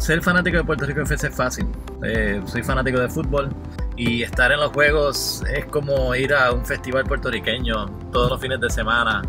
Ser fanático de Puerto Rico FC es fácil. Eh, soy fanático de fútbol y estar en los juegos es como ir a un festival puertorriqueño todos los fines de semana,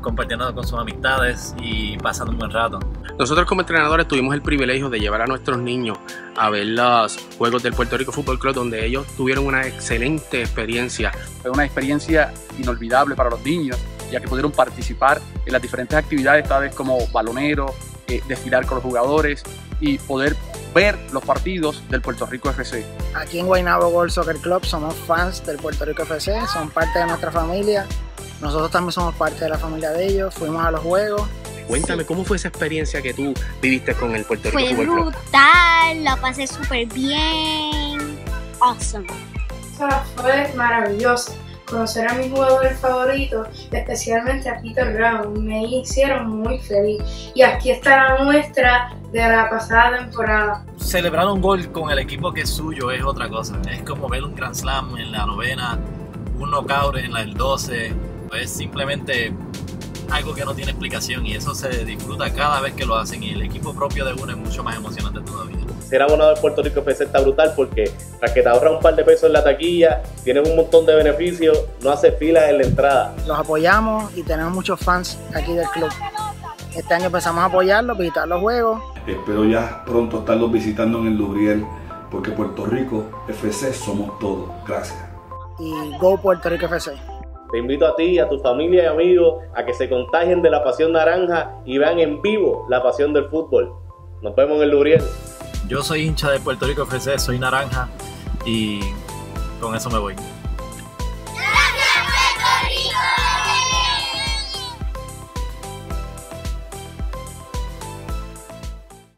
compartiendo con sus amistades y pasando un buen rato. Nosotros como entrenadores tuvimos el privilegio de llevar a nuestros niños a ver los juegos del Puerto Rico Fútbol Club donde ellos tuvieron una excelente experiencia. Fue una experiencia inolvidable para los niños ya que pudieron participar en las diferentes actividades tales como balonero, eh, desfilar con los jugadores y poder ver los partidos del Puerto Rico FC. Aquí en Guaynabo World Soccer Club somos fans del Puerto Rico FC, son parte de nuestra familia. Nosotros también somos parte de la familia de ellos, fuimos a los juegos. Cuéntame, ¿cómo fue esa experiencia que tú viviste con el Puerto Rico Fue Fútbol Club? brutal, la pasé súper bien. Awesome. Eso fue maravilloso. Conocer a mis jugadores favoritos, especialmente a Peter Brown, me hicieron muy feliz. Y aquí está la muestra de la pasada temporada. Celebrar un gol con el equipo que es suyo es otra cosa. Es como ver un Grand Slam en la novena, un knockout en la del 12. Es simplemente algo que no tiene explicación y eso se disfruta cada vez que lo hacen y el equipo propio de uno es mucho más emocionante todavía. Ser abonado del Puerto Rico FC está brutal porque tras que te ahorra un par de pesos en la taquilla, tienes un montón de beneficios, no haces filas en la entrada. Los apoyamos y tenemos muchos fans aquí del club. Este año empezamos a apoyarlos, visitar los juegos. Espero ya pronto estarlos visitando en el Lubriel porque Puerto Rico FC somos todos. Gracias. Y Go Puerto Rico FC. Te invito a ti, a tu familia y amigos a que se contagien de la pasión naranja y vean en vivo la pasión del fútbol. Nos vemos en el Lubriel. Yo soy hincha de Puerto Rico FC, soy naranja y con eso me voy.